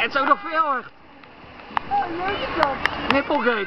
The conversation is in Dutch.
Het is ook nog veel echt. Oh. Nippelgate.